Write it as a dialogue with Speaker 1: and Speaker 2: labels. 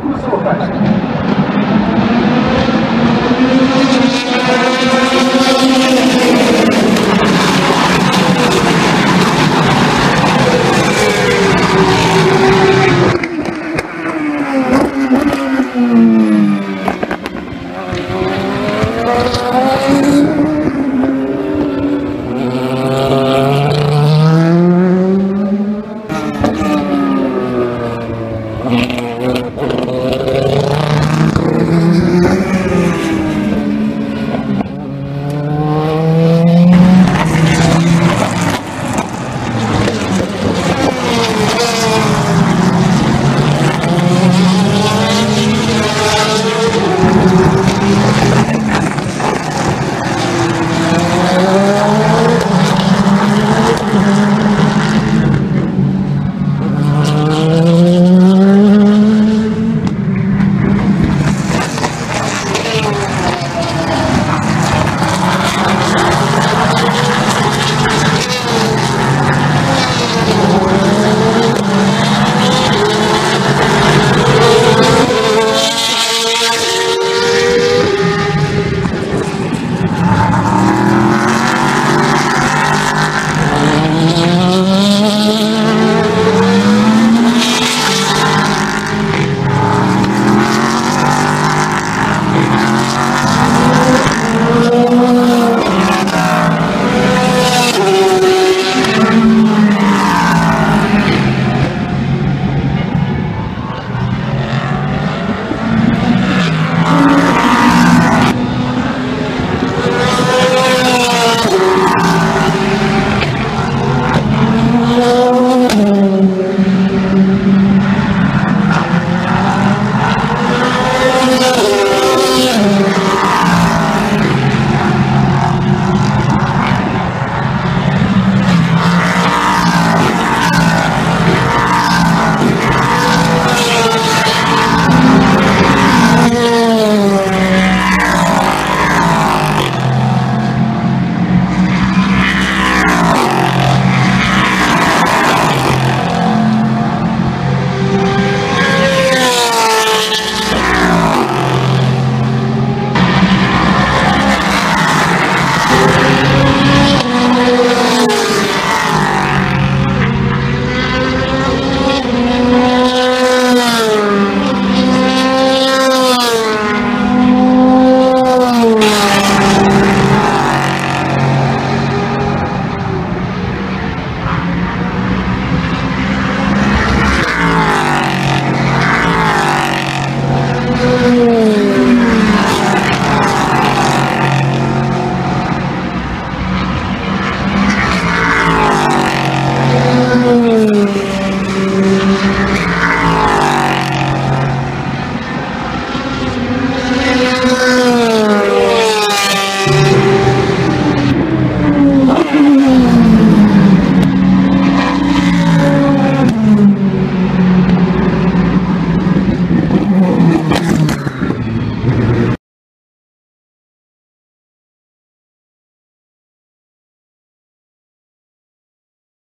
Speaker 1: Cruzou, cara.